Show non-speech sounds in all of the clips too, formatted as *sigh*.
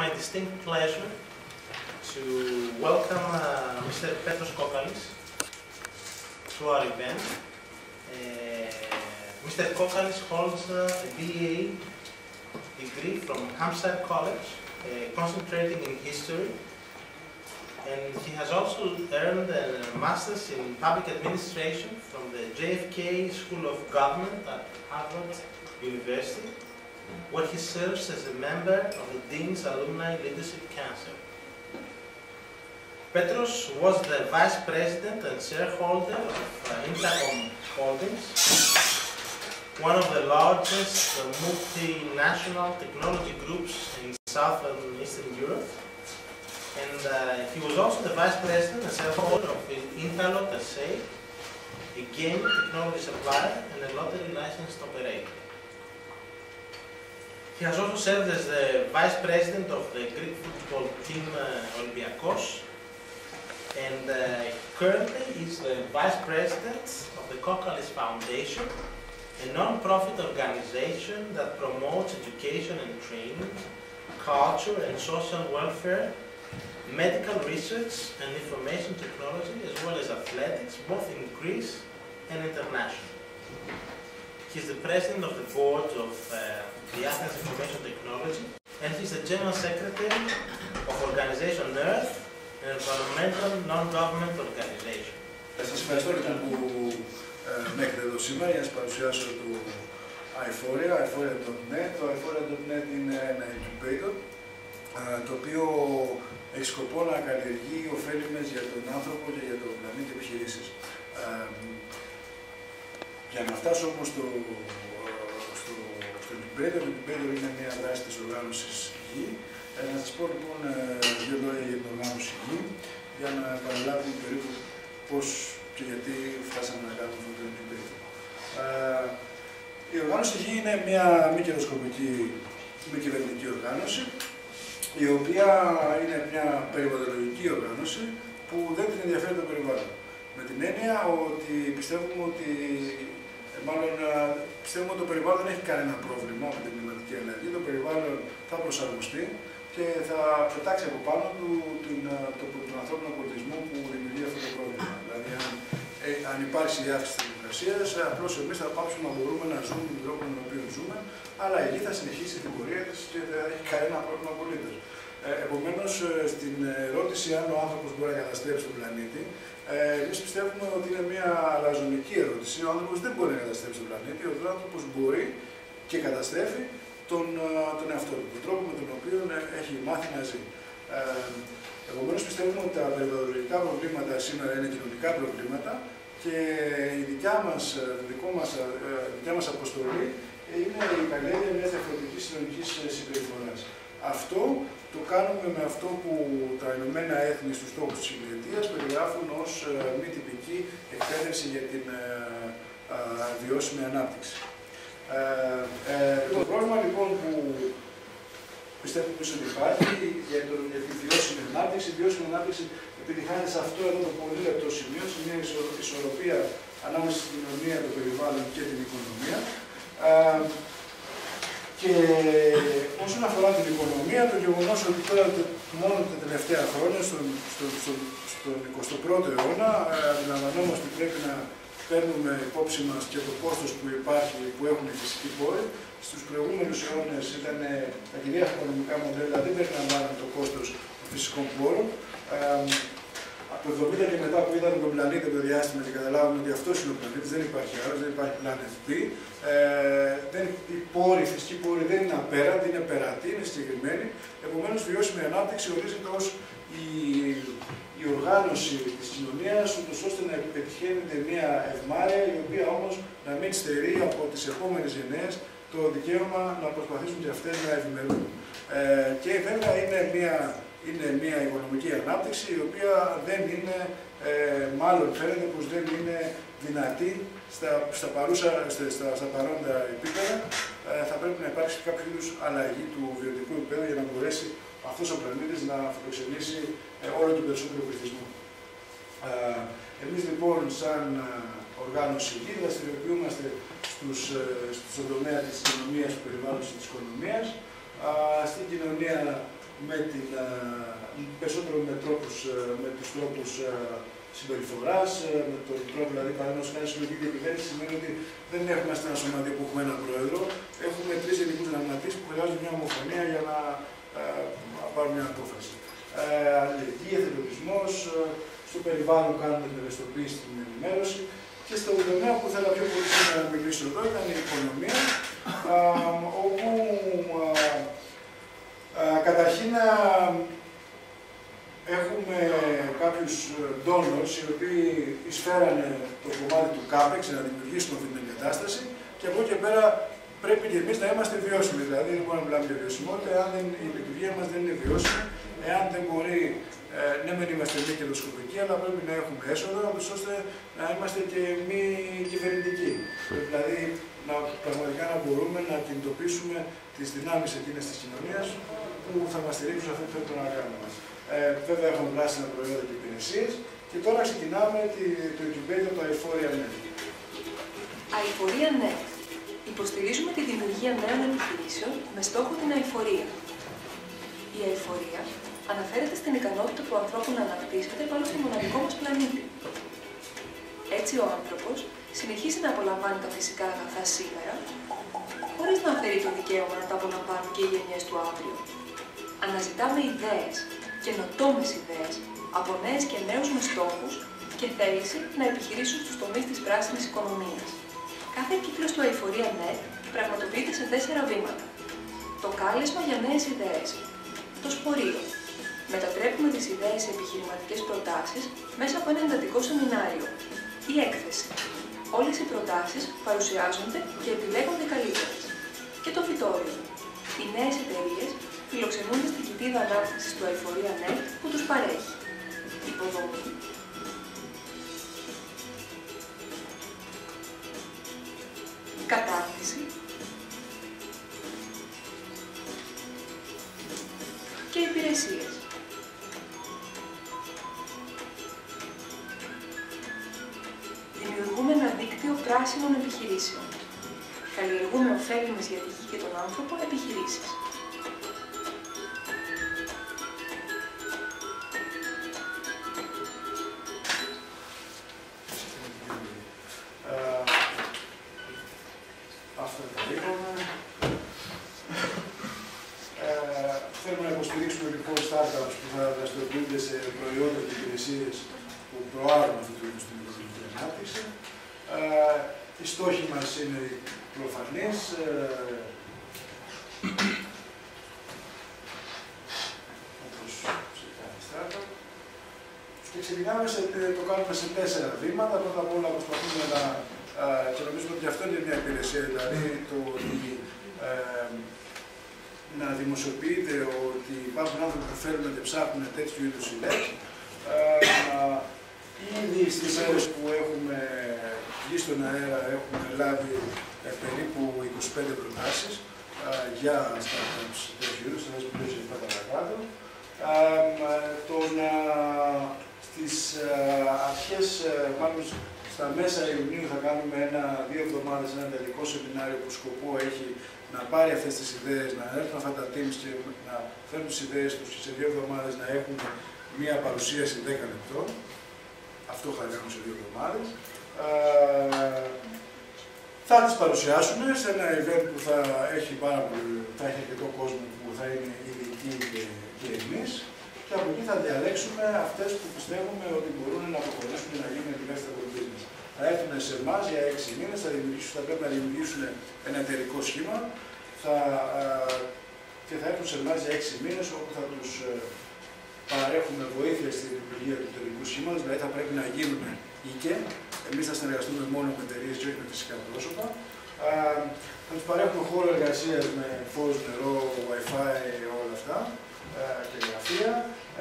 my distinct pleasure to welcome uh, Mr. Petros Kokalis to our event. Uh, Mr. Kokalis holds uh, a BA degree from Hampshire College, uh, concentrating in history, and he has also earned a master's in public administration from the JFK School of Government at Harvard University, where he serves as a member of the Dean's Alumni Leadership Council. Petros was the vice president and shareholder of uh, Intercom Holdings, one of the largest uh, multinational technology groups in Southern and Eastern Europe. And uh, he was also the vice president and shareholder of Interlot SA, a game technology supplier and a lottery licensed operator. He has also served as the vice president of the Greek football team uh, Olympiakos, and uh, currently is the vice president of the Kokalis Foundation, a non-profit organization that promotes education and training, culture and social welfare, medical research and information technology, as well as athletics, both in Greece and internationally. He's the president of the board of uh, the Athens Information Technology, and he's the general secretary of Organization Earth, an environmental non-government organization. Θα σας ευχαριστώ λοιπόν που ε, με έχετε εδώ σήμερα για να σας παρουσιάσω το iForia, iForia.net. Το iForia.net είναι ένα incubator ε, το οποίο έχει σκοπό να καλλιεργεί ωφέλιμες για τον άνθρωπο και για τον πλανήτη επιχειρήσεις. Ε, για να φτάσω όμως στο, στο, στο incubator, το incubator είναι μια δράση της οργάνωσης Γη. Ε, να σας πω λοιπόν ε, δύο λόγια για την οργάνωση Γη, για να καταλάβουμε περίπου πώς και γιατί φτάσαμε να κάνουμε αυτό το incubator. Ε, η οργάνωση Γη είναι μια μη κερδοσκοπική μη κυβερνητική οργάνωση, η οποία είναι μια περιβαλλοντολογική οργάνωση που δεν την ενδιαφέρει το περιβάλλον. Με την έννοια ότι πιστεύουμε ότι μάλλον πιστεύουμε ότι το περιβάλλον δεν έχει κανένα πρόβλημα με την κλιματική αλλαγή. Το περιβάλλον θα προσαρμοστεί και θα πετάξει από πάνω του τον, το, τον ανθρώπινο πολιτισμό που δημιουργεί αυτό το πρόβλημα. Δηλαδή, αν, ε, αν υπάρξει η αύξηση της δημοκρασία, απλώς εμείς θα πάψουμε να μπορούμε να ζούμε τον τρόπο με τον οποίο ζούμε, αλλά η γη θα συνεχίσει την πορεία της και δεν θα έχει κανένα πρόβλημα απολύτω. Ε, Επομένως, ε, στην ερώτηση αν ο άνθρωπος μπορεί να καταστρέψει τον πλανήτη, ε, Εμείς πιστεύουμε ότι είναι μια αλαζονική ερώτηση. Ο άνθρωπος δεν μπορεί να καταστρέψει τον πλανήτη. Ο άνθρωπος μπορεί και καταστρέφει τον, τον εαυτό του, τον τρόπο με τον οποίο έχει μάθει να ζει. Ε, Επομένως, πιστεύουμε ότι τα περιβαλλοντικά προβλήματα σήμερα είναι κοινωνικά προβλήματα και η δικιά μας, δικό μας, η δικιά μας αποστολή είναι η καλλιέργεια μιας διαφορετικής κοινωνικής συμπεριφοράς. Αυτό το κάνουμε με αυτό που τα Ηνωμένα Έθνη στους στόχους της χιλιετίας περιγράφουν ως ε, μη τυπική εκπαίδευση για την ε, ε, βιώσιμη ανάπτυξη. το πρόβλημα λοιπόν που πιστεύω ότι υπάρχει για, το, για τη βιώσιμη ανάπτυξη, η βιώσιμη ανάπτυξη επιτυχάνει σε αυτό εδώ το πολύ λεπτό σημείο, σε μια ισορροπία ανάμεσα στην κοινωνία, το περιβάλλον και την οικονομία. Και όσον αφορά την οικονομία, το γεγονός ότι τώρα μόνο τα τελευταία χρόνια, στον, στον, στον 21ο αιώνα, ε, αντιλαμβανόμαστε ότι πρέπει να παίρνουμε υπόψη μας και το κόστος που υπάρχει, που έχουν οι φυσικοί πόροι. Στους προηγούμενους αιώνες ήταν τα κυρίαρχα οικονομικά μοντέλα, δεν περιλαμβάνουν το κόστος των φυσικών πόρων. Ε, από το 70 και μετά που είδαμε τον πλανήτη το διάστημα και καταλάβουμε ότι αυτός είναι ο πλανήτης, δεν υπάρχει άλλος, δεν υπάρχει planet B. Ε, δεν, οι πόροι, οι φυσικοί πόροι δεν είναι απέραντοι, είναι περατοί, είναι συγκεκριμένοι. Επομένως, βιώσιμη ανάπτυξη ορίζεται ως η, η οργάνωση της κοινωνίας, ούτως ώστε να πετυχαίνεται μια ευμάρεια, η οποία όμως να μην στερεί από τις επόμενες γενναίες το δικαίωμα να προσπαθήσουν και αυτές να ευημερούν. Ε, και βέβαια είναι μια είναι μια οικονομική ανάπτυξη η οποία δεν είναι, ε, μάλλον φαίνεται πως δεν είναι δυνατή στα, στα, παρούσα, στα, στα, παρόντα επίπεδα. Ε, θα πρέπει να υπάρξει κάποιο είδους αλλαγή του βιωτικού επίπεδου για να μπορέσει αυτός ο πλανήτης να φιλοξενήσει ε, όλο τον περισσότερο πληθυσμό. Ε, εμείς λοιπόν σαν ε, οργάνωση γη δραστηριοποιούμαστε στους, στον τομέα της κοινωνίας, του περιβάλλοντος και της οικονομίας. στην κοινωνία με την, περισσότερο με, τρόπους, με τους τρόπους συμπεριφοράς, με τον τρόπο δηλαδή παραδείγματος χάρη συλλογική διακυβέρνηση σημαίνει ότι δεν έχουμε ένα σωματείο που έχουμε έναν πρόεδρο, έχουμε τρεις ειδικούς γραμματείς που χρειάζονται μια ομοφωνία για να πάρουν μια απόφαση. Ε, αλληλεγγύη, εθελοντισμός, στο περιβάλλον κάνουμε την ευαισθητοποίηση, την ενημέρωση και στο τομέα που θέλω πιο πολύ να μιλήσω εδώ ήταν η οικονομία, όπου καταρχήν έχουμε κάποιους donors οι οποίοι εισφέρανε το κομμάτι του CAPEX να δημιουργήσουν αυτή την εγκατάσταση και από εκεί και πέρα πρέπει και εμείς να είμαστε βιώσιμοι. Δηλαδή δεν μπορούμε να μιλάμε για βιωσιμότητα εάν δεν, η λειτουργία μας δεν είναι βιώσιμη, εάν δεν μπορεί ε, ναι, μεν είμαστε μη κερδοσκοπικοί, αλλά πρέπει να έχουμε έσοδα, ώστε να είμαστε και μη κυβερνητικοί. Δηλαδή, να, πραγματικά να μπορούμε να κινητοποιήσουμε τις δυνάμεις εκείνες της κοινωνίας που θα μας στηρίξουν αυτό που θέλουμε να κάνουμε. Ε, βέβαια, έχουμε πράσινα προϊόντα και υπηρεσίες και τώρα ξεκινάμε τη, το incubator, το Αηφορία Net. Αηφορία Net. Υποστηρίζουμε τη δημιουργία νέων επιχειρήσεων με στόχο την αηφορία. Η αηφορία αναφέρεται στην ικανότητα του ανθρώπου να αναπτύσσεται πάνω στο μοναδικό μας πλανήτη. Έτσι, ο άνθρωπος συνεχίζει να απολαμβάνει τα φυσικά αγαθά σήμερα, χωρίς να αφαιρεί το δικαίωμα να τα απολαμβάνουν και οι γενιές του αύριο. Αναζητάμε ιδέες, καινοτόμες ιδέες, από νέες και νέους με στόχους και θέληση να επιχειρήσουν στους τομείς της πράσινης οικονομίας. Κάθε κύκλος του Αηφορία Net πραγματοποιείται σε τέσσερα βήματα. Το κάλεσμα για νέες ιδέες. Το σπορείο, μετατρέπουμε τις ιδέες σε επιχειρηματικές προτάσεις μέσα από ένα εντατικό σεμινάριο. Η έκθεση. Όλες οι προτάσεις παρουσιάζονται και επιλέγονται καλύτερες. Και το φυτόριο. Οι νέες εταιρείες φιλοξενούνται στην κοιτίδα ανάπτυξης του Αηφορία Net που τους παρέχει. Υποδομή. Κατάρτιση. Και υπηρεσίες. δημιουργούμε ένα δίκτυο πράσινων επιχειρήσεων. Καλλιεργούμε ωφέλιμες για τη γη και τον άνθρωπο επιχειρήσεις. Που προάγουν αυτού του είδου την οικονομική ανάπτυξη. Ε, οι στόχοι μας είναι προφανείς. Ε, και ξεκινάμε, σε, το κάνουμε σε τέσσερα βήματα. Πρώτα απ' όλα προσπαθούμε να, και νομίζουμε ότι αυτό είναι μια υπηρεσία, δηλαδή το ότι ε, να δημοσιοποιείται ότι υπάρχουν άνθρωποι που θέλουν και ψάχνουν τέτοιου είδους ιδέες. Ε, ήδη στις μέρες που έχουμε βγει στον αέρα έχουμε λάβει ε, περίπου 25 προτάσεις ε, για startups τέτοιου είδους, θα σα μιλήσω για παρακάτω. Το να στις αρχές, μάλλον στα μέσα Ιουνίου θα κάνουμε ένα, δύο εβδομάδες ένα τελικό σεμινάριο που σκοπό έχει να πάρει αυτές τις ιδέες, να έρθουν αυτά τα teams και να φέρουν τις ιδέες τους και σε δύο εβδομάδες να έχουν μία παρουσίαση 10 λεπτών. Αυτό θα κάνουμε σε δύο εβδομάδες. θα τις παρουσιάσουμε σε ένα event που θα έχει πάρα πολύ, θα έχει αρκετό κόσμο που θα είναι ειδικοί και, και εμείς και από εκεί θα διαλέξουμε αυτές που πιστεύουμε ότι μπορούν να προχωρήσουν και να γίνουν επιλέξτε από business. Θα έρθουν σε εμάς για έξι μήνες, θα, θα πρέπει να δημιουργήσουν ένα εταιρικό σχήμα θα, και θα έρθουν σε εμάς για έξι μήνες όπου θα τους ε, παρέχουμε βοήθεια στη λειτουργία του εταιρικού σχήματο, δηλαδή θα πρέπει να γίνουν οίκε. Εμείς θα συνεργαστούμε μόνο με εταιρείες και όχι με φυσικά πρόσωπα. Θα τους παρέχουμε χώρο εργασίας με φως, νερό, WiFi, όλα αυτά και γραφεία.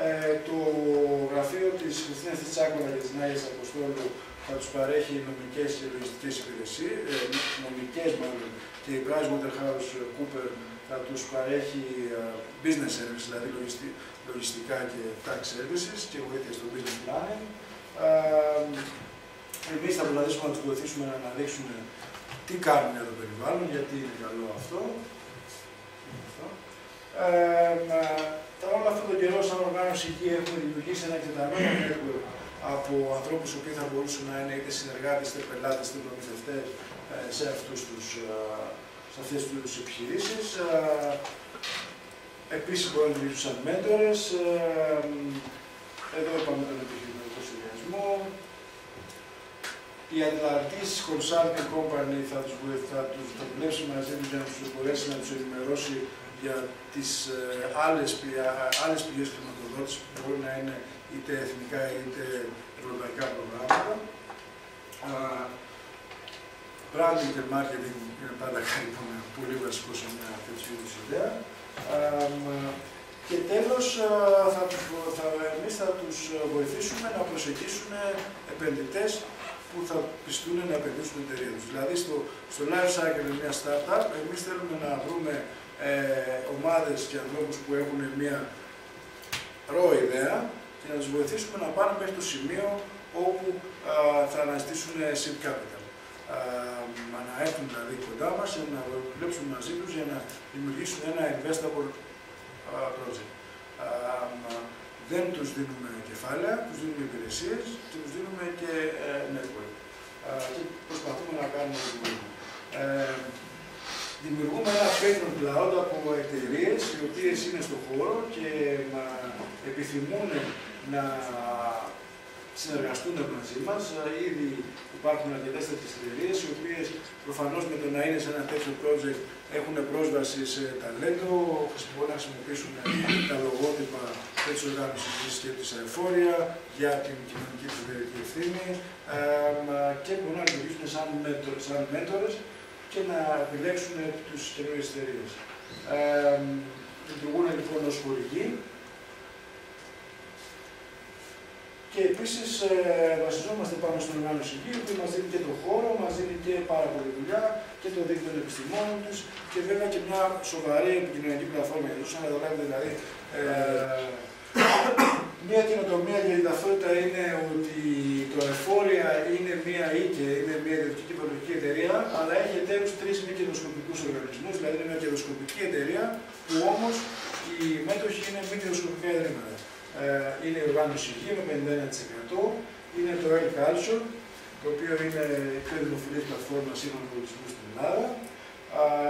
Ε, το γραφείο της Χριστίνας Τσάκολα και της Νάγιας Αποστόλου θα τους παρέχει νομικές και λογιστικές υπηρεσίες, ε, νομικές μάλλον, και η Cooper θα τους παρέχει uh, business services, δηλαδή λογιστικά και tax services και βοήθεια στο business planning. Uh, εμείς θα προσπαθήσουμε να τους βοηθήσουμε να αναδείξουν τι κάνουν για το περιβάλλον, γιατί είναι καλό αυτό. Ε, τώρα τον καιρό, σαν οργάνωση εκεί, έχουμε δημιουργήσει ένα εκτεταμένο network από ανθρώπους που θα μπορούσαν να είναι είτε συνεργάτες, είτε πελάτες, είτε προμηθευτές ε, σε, αυτούς τους, ε, σε αυτές τις επιχειρήσεις. Ε, επίσης μπορούν να λειτουργήσουν σαν μέντορες. Εδώ είπαμε τον επιχειρηματικό συνδυασμό. Η Atlantis Consulting Company θα τους, θα τους θα δουλέψει μαζί τους για να τους μπορέσει να τους ενημερώσει για τις άλλες, άλλες πηγές χρηματοδότησης που μπορεί να είναι είτε εθνικά είτε ευρωπαϊκά προγράμματα. Branding και marketing είναι πάντα κάτι που είναι πολύ βασικό σε μια τέτοιου είδους ιδέα. Και τέλος, θα, θα, εμείς θα τους βοηθήσουμε να προσεγγίσουν επενδυτές που θα πιστούν να επενδύσουν την εταιρεία τους. Δηλαδή, στο, στο life cycle μιας startup, εμείς θέλουμε να βρούμε ε, ομάδες και ανθρώπους που έχουν μια ρο ιδέα και να τους βοηθήσουμε να πάνε μέχρι το σημείο όπου α, θα αναστήσουν seed capital. Α, να έρθουν δηλαδή κοντά μας και να δουλέψουν μαζί τους για να δημιουργήσουν ένα investable project. Α, δεν τους δίνουμε κεφάλαια, τους δίνουμε υπηρεσίες και τους δίνουμε και ε, network. και προσπαθούμε να κάνουμε δημιουργούμε. Ε, δημιουργούμε ένα Patreon Cloud από εταιρείες οι οποίες είναι στον χώρο και επιθυμούν να συνεργαστούν μαζί μας. Ήδη υπάρχουν αρκετές τέτοιε εταιρείε, οι οποίες προφανώς με το να είναι σε ένα τέτοιο project έχουν πρόσβαση σε ταλέντο, μπορούν να χρησιμοποιήσουν τα λογότυπα της οργάνωσης και της αεφόρια για την κοινωνική τους ευθύνη και μπορούν να λειτουργήσουν σαν, σαν μέντορες και να επιλέξουν τους καινούριες εταιρείες. Ε, λειτουργούν λοιπόν ως χορηγοί Και επίσης ε, βασιζόμαστε πάνω στην οργάνωση γη, που μας δίνει και τον χώρο, μας δίνει και πάρα πολλή δουλειά και το δίκτυο των επιστημόνων τους και βέβαια και μια σοβαρή επικοινωνική πλατφόρμα για τους. Αν καταλάβετε δηλαδή. Ε, μια καινοτομία για την ταυτότητα είναι ότι το εφόρια είναι μια ΙΚΕ, είναι μια ιδιωτική υπολογική εταιρεία, αλλά έχει εταίρους τρεις μη κερδοσκοπικούς οργανισμούς, δηλαδή είναι μια κερδοσκοπική εταιρεία που όμως οι μέτοχοι είναι μη κερδοσκοπικά ιδρύματα. Ε, είναι η οργάνωση υγεία με 51%, είναι το Air Culture, το οποίο είναι η πιο δημοφιλής πλατφόρμα σύγχρονου πολιτισμού στην Ελλάδα,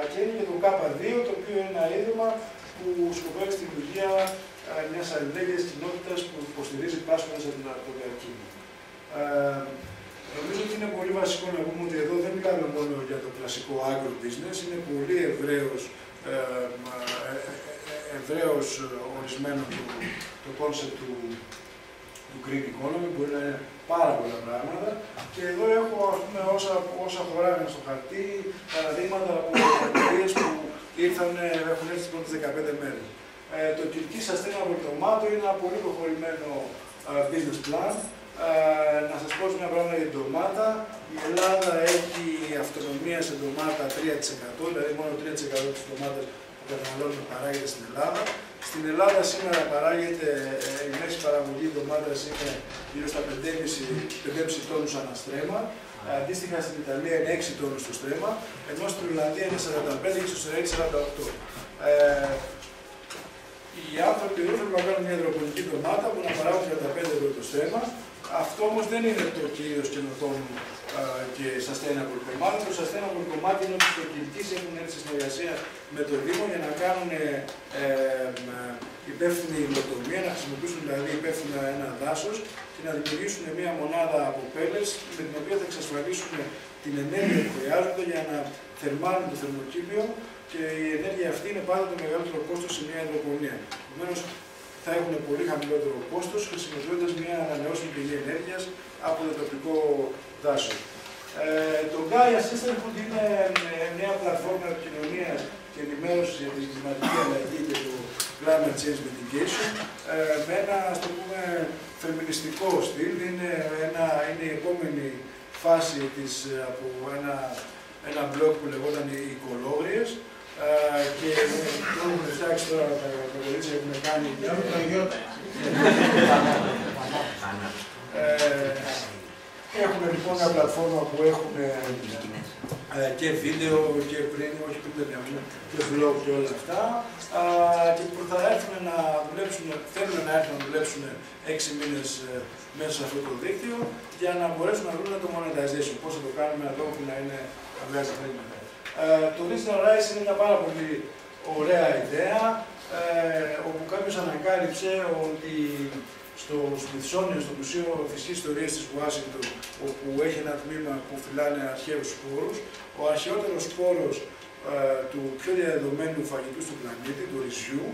και είναι και το K2, το οποίο είναι ένα ίδρυμα που σκοπεύει στη δημιουργία μιας αλληλέγγυας κοινότητας που υποστηρίζει πάσχοντας από το διακίνημα. Νομίζω ότι είναι πολύ βασικό να πούμε ότι εδώ δεν μιλάμε μόνο για το κλασικό agro-business, είναι πολύ ευρέως ε, ευρέως ορισμένο το, το concept του, του green economy, μπορεί να είναι πάρα πολλά πράγματα. Και εδώ έχω ας πούμε, όσα, όσα χωράνε στο χαρτί, παραδείγματα από εταιρείες που ήρθαν, έχουν έρθει τις πρώτες 15 μέρες. Ε, το Turkey Sustainable Tomato είναι ένα πολύ προχωρημένο uh, business plan. Uh, να σας πω μια πράγματα για την ντομάτα. Η Ελλάδα έχει αυτονομία σε ντομάτα 3%, δηλαδή μόνο 3% της ντομάτας καταναλώνουμε παράγεται στην Ελλάδα. Στην Ελλάδα σήμερα παράγεται, ε, η μέση παραγωγή εβδομάδα είναι γύρω στα 5,5 τόνους ανά στρέμμα. Αντίστοιχα στην Ιταλία είναι 6 τόνους το στρέμμα, ενώ στην Ιρλανδία είναι 45 και στο Ισραήλ 48. Ε, οι άνθρωποι εδώ θέλουν να κάνουν μια υδροπονική ντομάτα που να παράγουν 35 ευρώ το στρέμμα. Αυτό όμως δεν είναι το κυρίω καινοτόμο και sustainable κομμάτι. Το sustainable κομμάτι είναι ότι οι προκηρυτέ έχουν έρθει σε συνεργασία με το Δήμο για να κάνουν ε, υπεύθυνη υλοτομία, να χρησιμοποιήσουν δηλαδή υπεύθυνα ένα δάσος και να δημιουργήσουν μια μονάδα από πέλες με την οποία θα εξασφαλίσουν την ενέργεια που χρειάζονται για να θερμάνουν το θερμοκήπιο και η ενέργεια αυτή είναι πάντα το μεγαλύτερο κόστος σε μια υδροπονία. Επομένως, θα έχουν πολύ χαμηλότερο κόστος χρησιμοποιώντας μια ανανεώσιμη πηγή ενέργειας από το τοπικό δάσος. Ε, το Gaia Sisterhood είναι ε, μια πλατφόρμα επικοινωνίας και ενημέρωσης για την κλιματική αλλαγή και το climate change mitigation ε, με ένα ας το πούμε φεμινιστικό στυλ. Είναι, ένα, είναι η επόμενη φάση της, ε, από ένα, ένα blog που λεγόταν οι Οικολόγριες και το έχουν φτιάξει τώρα τα κορίτσια έχουν κάνει. Έχουμε λοιπόν μια πλατφόρμα που έχουν ε, και βίντεο και πριν, όχι πριν δεν και vlog και όλα αυτά και που θα έρθουν να δουλέψουν δουλέψουν, θέλουν να έρθουν να δουλέψουν 6 μήνες ε, μέσα σε αυτό το δίκτυο για να μπορέσουν να βρουν το monetization. Πώς θα το κάνουμε εδώ που να είναι να βγάζει χρήματα. Ε, το Digital Rise είναι μια πάρα πολύ ωραία ιδέα, ε, όπου κάποιος ανακάλυψε ότι στο Smithsonian, στο Μουσείο Φυσικής Ιστορίας της Ουάσιγκτον, όπου έχει ένα τμήμα που φυλάνε αρχαίους σπόρους, ο αρχαιότερος σπόρος ε, του πιο διαδεδομένου φαγητού του πλανήτη, του ρυζιού,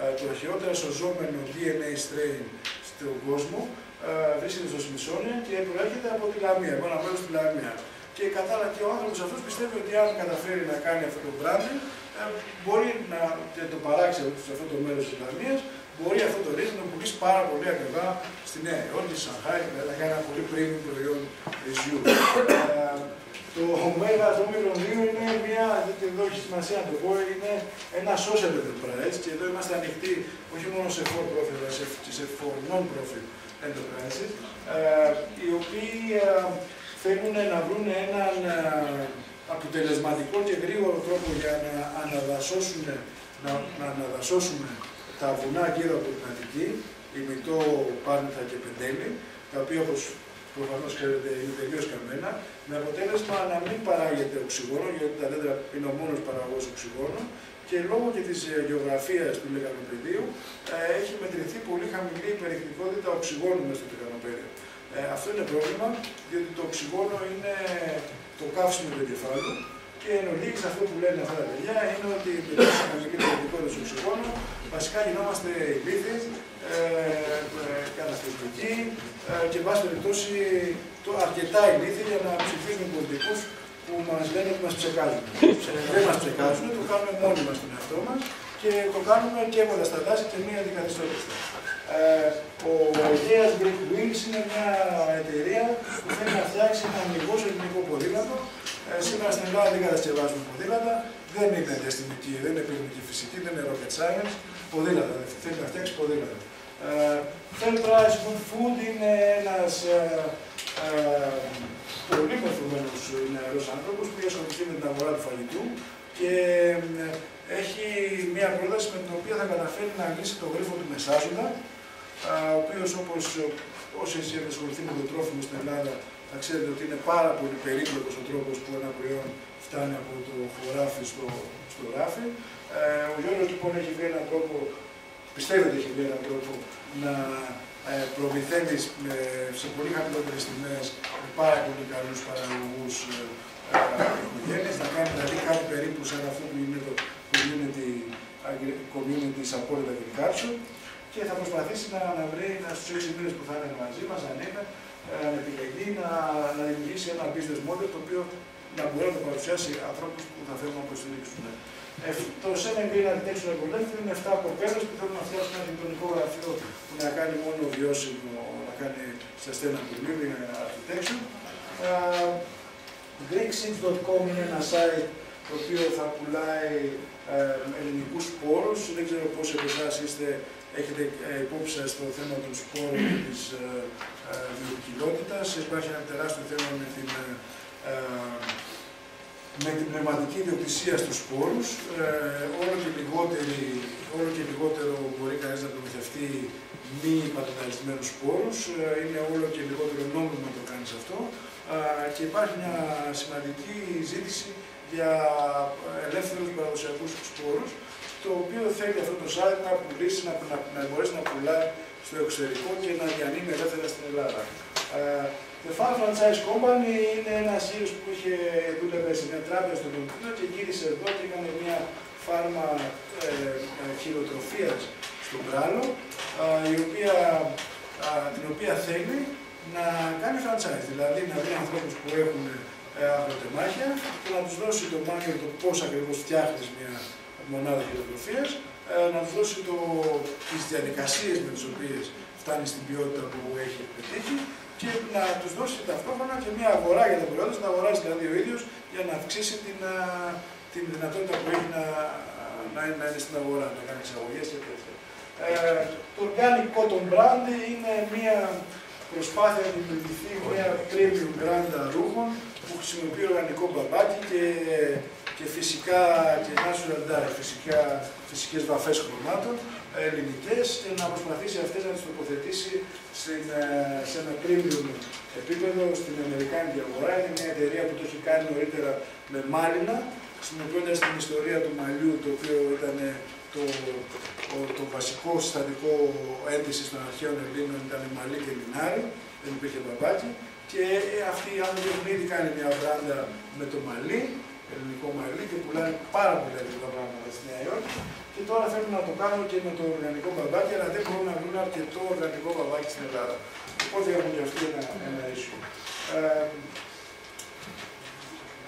ε, το αρχαιότερο σωζόμενο DNA strain στον κόσμο, ε, βρίσκεται στο Smithsonian και προέρχεται από τη Λαμία, από ένα μέρος της Λαμία. Και κατάλαβε και ο άνθρωπος αυτός πιστεύει ότι αν καταφέρει να κάνει αυτό το branding, μπορεί να το παράξει σε αυτό το μέρος της Λαμίας, μπορεί αυτό το ρύθμο να πουλήσει πάρα πολύ ακριβά στη Νέα Υόρκη, στη Σανχάη, να κάνει ένα πολύ premium προϊόν ρυζιού. Το Omega το Omicron 2 είναι μια, εδώ έχει σημασία να το πω, είναι ένα social enterprise και εδώ είμαστε ανοιχτοί όχι μόνο σε for profit αλλά και σε for non-profit enterprises, ε, οι οποίοι ε, θέλουν να βρουν έναν ε, αποτελεσματικό και γρήγορο τρόπο για να αναδασώσουν, να, να αναδασώσουμε τα βουνά γύρω από την Αττική, ημιτό, Πάρνηθα και Πεντέλη, τα οποία όπως προφανώς ξέρετε είναι τελείως καμένα, με αποτέλεσμα να μην παράγεται οξυγόνο, γιατί τα δέντρα είναι ο μόνος παραγωγός οξυγόνου, και λόγω και της ε, γεωγραφίας του λεγανοπεδίου ε, έχει μετρηθεί πολύ χαμηλή περιεκτικότητα οξυγόνου μέσα στο λεγανοπέδιο. Ε, αυτό είναι πρόβλημα, διότι το οξυγόνο είναι το καύσιμο του εγκεφάλου και εν ολίγης αυτό που λένε αυτά τα παιδιά είναι ότι με τη χαμηλή περιεκτικότητα του οξυγόνου βασικά γινόμαστε ηλίθιοι, ε, ε, καταστροφικοί ε, και εν πάση περιπτώσει αρκετά ηλίθιοι για να ψηφίσουμε πολιτικούς που μας λένε ότι μας ψεκάζουν. *laughs* Δεν μας ψεκάζουν, το κάνουμε μόνοι μας τον εαυτό μας και το κάνουμε και έβαλα στα δάση και μία αντικαθιστότητα. Ε, ο Αιγαίας Greek Wings είναι μια εταιρεία που θέλει να φτιάξει ένα αμυγός ελληνικό ποδήλατο. Ε, σήμερα στην Ελλάδα δεν κατασκευάζουμε ποδήλατα, δεν είναι διαστημική, δεν είναι πυρηνική φυσική, δεν είναι rocket science, ποδήλατα, θέλει να φτιάξει ποδήλατα. Ε, Fair Price Good Food είναι ένας ε, ε, πολύ μορφωμένος νεαρός άνθρωπος που έχει ασχοληθεί με την αγορά του φαγητού και έχει μια πρόταση με την οποία θα καταφέρει να λύσει το γρίφο του Μεσάζοντα, ο οποίος όπως όσοι έχετε ασχοληθεί με το τρόφιμο στην Ελλάδα θα ξέρετε ότι είναι πάρα πολύ περίπλοκος ο τρόπος που ένα προϊόν φτάνει από το χωράφι στο, στο ράφι. Ε, ο Γιώργος λοιπόν έχει βρει έναν τρόπο, πιστεύετε ότι έχει βρει έναν τρόπο να ε, προμηθεύεις σε πολύ χαμηλότερες τιμές με πάρα πολύ καλούς παραγωγούς ε, οικογένειες, να κάνει δηλαδή κάτι περίπου σαν αυτό που είναι το community, community support agriculture και θα προσπαθήσει να, να βρει, να στους έξι μήνες που θα είναι μαζί μας, αν είναι, ε, επιλεγεί να, να δημιουργήσει ένα business model το οποίο να μπορεί να το παρουσιάσει ανθρώπους που θα θέλουν να υποστηρίξουν. Ε, το Seven Green Architecture Collective είναι 7 κοπέλες που θέλουν να φτιάξουν ένα γειτονικό γραφείο που να κάνει μόνο βιώσιμο, να κάνει sustainable living architecture. Uh, GreekSeeds.com είναι ένα site το οποίο θα πουλάει ε, ελληνικούς σπόρους. Δεν ξέρω πόσοι από εσάς είστε, έχετε ε, υπόψη σας το θέμα των σπόρων και της ε, ε, Υπάρχει ένα τεράστιο θέμα με την ε, με την πνευματική ιδιοκτησία στους σπόρους, ε, όλο, και όλο και λιγότερο μπορεί κανείς να προμηθευτεί μη πατενταρισμένους σπόρους, ε, είναι όλο και λιγότερο νόμιμο να το κάνεις αυτό ε, και υπάρχει μια σημαντική ζήτηση για ελεύθερους παραδοσιακούς σπόρους, το οποίο θέλει αυτό το site να πουλήσει, να, να, να μπορέσει να πουλάει στο εξωτερικό και να διανύμει ελεύθερα στην Ελλάδα. Ε, The Farm Franchise Company είναι ένα ίδιο που είχε δούλευε σε μια τράπεζα στο Λονδίνο και γύρισε εδώ και έκανε μια φάρμα ε, ε χειροτροφίας στον Πράλο, η οποία, την οποία θέλει να κάνει franchise, δηλαδή να βρει ανθρώπους που έχουν ε, αγροτεμάχια και να τους δώσει το μάθημα το πώς ακριβώς φτιάχνεις μια μονάδα χειροτροφίας, ε, να τους δώσει το, τις διαδικασίες με τις οποίες φτάνει στην ποιότητα που έχει πετύχει και να τους δώσει ταυτόχρονα και μια αγορά για τα προϊόντα, να αγοράσει δηλαδή ο ίδιο για να αυξήσει την, την δυνατότητα που έχει να, να, να είναι στην αγορά, να κάνει εξαγωγέ και τέτοια. Ε, το Organic Cotton Brand είναι μια προσπάθεια να δημιουργηθεί μια premium brand ρούχων που χρησιμοποιεί οργανικό μπαμπάκι και, και φυσικά και natural dye, φυσικά, φυσικές βαφές χρωμάτων, ελληνικές και να προσπαθήσει αυτές να τις τοποθετήσει στην, ε, σε ένα premium επίπεδο στην Αμερικάνικη αγορά. Είναι μια εταιρεία που το έχει κάνει νωρίτερα με μάλινα, χρησιμοποιώντας την ιστορία του μαλλιού, το οποίο ήταν το, το βασικό συστατικό ένδυση των αρχαίων Ελλήνων, ήταν μαλλί και λινάρι, δεν υπήρχε μπαμπάκι. Και αυτοί οι άνθρωποι έχουν ήδη κάνει μια βράντα με το μαλλί, ελληνικό μαλλί και πουλάνε πάρα πολλά ελληνικά πράγματα στη Νέα Υόρκη. Και τώρα θέλουν να το κάνουν και με το οργανικό μπαμπάκι, αλλά δεν μπορούν να βρουν αρκετό οργανικό μπαμπάκι στην Ελλάδα. Οπότε έχουν και αυτοί ένα, ένα issue. Ε,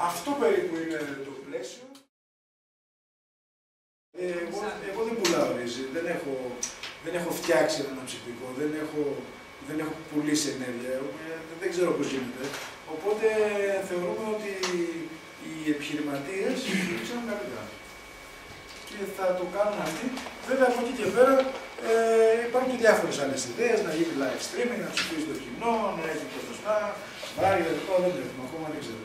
αυτό περίπου είναι το πλαίσιο. Ε, εγώ, εγώ δεν πουλάω ρύζι, δεν έχω, δεν έχω φτιάξει ένα ψηφικό, δεν έχω, δεν έχω πουλήσει ενέργεια, ε, δεν ξέρω πώς γίνεται. Οπότε θεωρούμε ότι οι επιχειρηματίες ξέρουν καλύτερα. Και θα το κάνουν αυτοί. Βέβαια από εκεί και πέρα ε, υπάρχουν και διάφορες άλλες ιδέες, να γίνει live streaming, να ψηφίσει το κοινό, να έχει ποσοστά, βάρη, δεν έχουμε, ακόμα δεν ξέρω.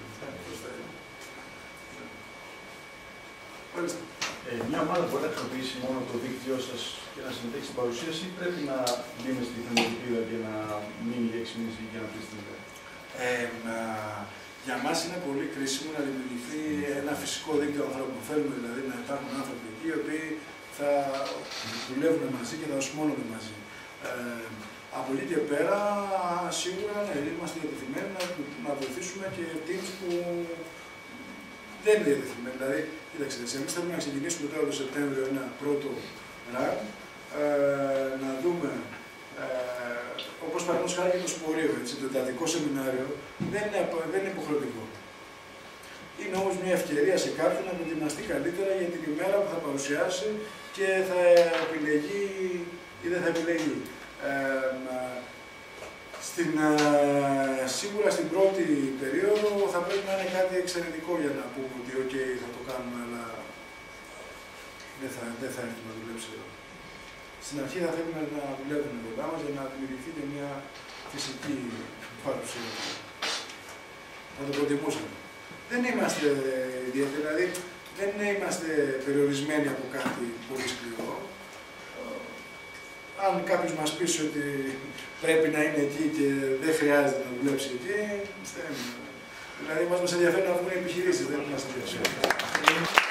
Ε, μια ομάδα μπορεί να χρησιμοποιήσει μόνο το δίκτυό σας και να συμμετέχει στην παρουσίαση ή πρέπει να μπει στη θερμοκηπίδα και να μείνει για 6 μήνε για να πει την ιδέα. Ε, για μας είναι πολύ κρίσιμο να δημιουργηθεί ένα φυσικό δίκτυο ανθρώπων. Θέλουμε δηλαδή να υπάρχουν άνθρωποι εκεί οι οποίοι θα δουλεύουν μαζί και θα οσμώνονται μαζί. Ε, από εκεί και πέρα, σίγουρα ναι, είμαστε διατεθειμένοι να, να βοηθήσουμε και teams που δεν είναι διατεθειμένοι. Δηλαδή, κοίταξε, εμείς θέλουμε να ξεκινήσουμε τώρα το Σεπτέμβριο ένα πρώτο ραν, ε, να δούμε ε, όπως παραδείγματος χάρη και το σπορείο, έτσι, το εντατικό σεμινάριο, δεν είναι, δεν είναι υποχρεωτικό. Είναι όμως μια ευκαιρία σε κάποιον να προετοιμαστεί καλύτερα για την ημέρα που θα παρουσιάσει και θα επιλεγεί ή δεν θα επιλεγεί. Ε, στην, ε, σίγουρα στην πρώτη περίοδο θα πρέπει να είναι κάτι εξαιρετικό για να πούμε ότι ok θα το κάνουμε, αλλά δεν θα, δεν θα έρθει να δουλέψει εδώ στην αρχή θα θέλουμε να δουλεύουν κοντά μας για να δημιουργηθεί και μια φυσική παρουσία. Θα το προτιμούσαμε. Δεν είμαστε ιδιαίτερα, δηλαδή δεν είμαστε περιορισμένοι από κάτι πολύ σκληρό. Αν κάποιος μας πει ότι πρέπει να είναι εκεί και δεν χρειάζεται να δουλέψει εκεί, δεν... Δηλαδή μας ενδιαφέρει να βγουν επιχειρήσεις, δεν μας ενδιαφέρει.